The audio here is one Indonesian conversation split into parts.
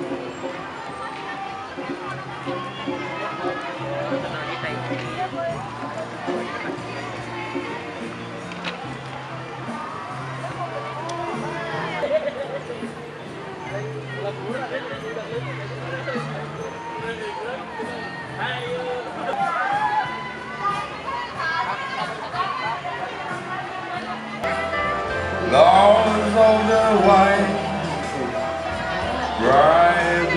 Laws of the white, bright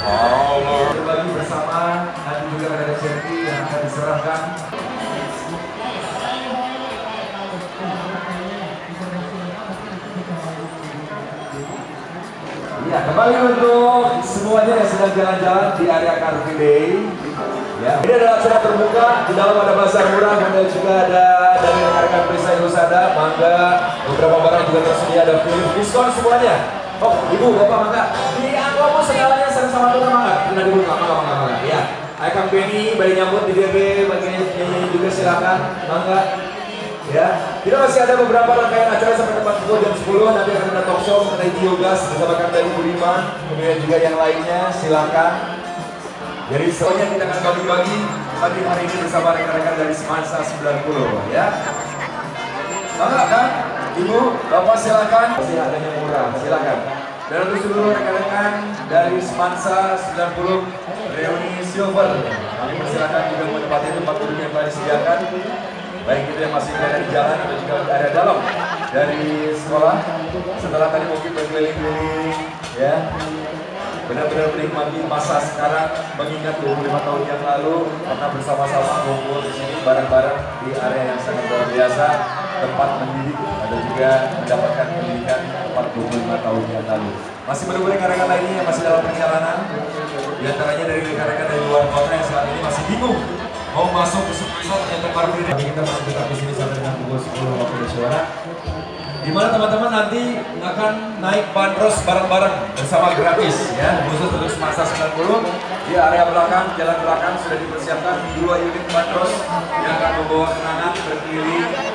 Berbagi bersama nanti juga ada serti yang akan diserahkan. Ya, kembali untuk semuanya yang sedang jalan-jalan di area Car Free Day. Ya, ini adalah acara terbuka. Di dalam ada pasar murah, kemudian juga ada dari rekan-rekan perisai Husada, mangga, beberapa barang juga tersedia ada diskon semuanya. Oh, ibu, bapak mangga. Di angkotmu segalanya sama-sama tuh mangga. Kita dibuka, mangga. Ya, Ayo Kang Benny, bayi nyambut di DB, bagian juga silakan, mangga. Ya, kita masih ada beberapa rangkaian acara sampai tempat pukul jam 10 nanti akan ada talk show mengenai biogas bersama Kang Dari Budiman, kemudian juga yang lainnya silakan. Jadi semuanya kita akan bagi-bagi pagi hari ini bersama rekan-rekan dari Semansa 90 ya. Bangga kan? Ibu, Bapak silakan. Masih adanya murah, silakan. Dan untuk seluruh rekan-rekan dari Semansa 90 Reuni Silver, kami persilakan juga menempati tempat duduk yang telah disediakan. Baik itu yang masih berada di jalan atau juga ada dalam dari sekolah. Setelah tadi mungkin berkeliling-keliling ya benar-benar menikmati masa sekarang mengingat 25 tahun yang lalu pernah bersama-sama ngumpul di sini bareng-bareng di area yang sangat luar biasa tempat mendidik ada juga mendapatkan pendidikan 45 tahun yang lalu masih menunggu rekan-rekan lainnya yang masih dalam perjalanan. Di antaranya dari rekan-rekan dari luar kota yang saat ini masih bingung mau masuk ke Sumatera yang terbaru ini tapi kita masih tetap di sini sampai dengan pukul 10 waktu Barat. Di mana teman-teman nanti akan naik bandros bareng-bareng bersama gratis ya. Khusus untuk semasa 90 di area belakang jalan belakang sudah dipersiapkan dua unit bandros yang akan membawa kenangan berkeliling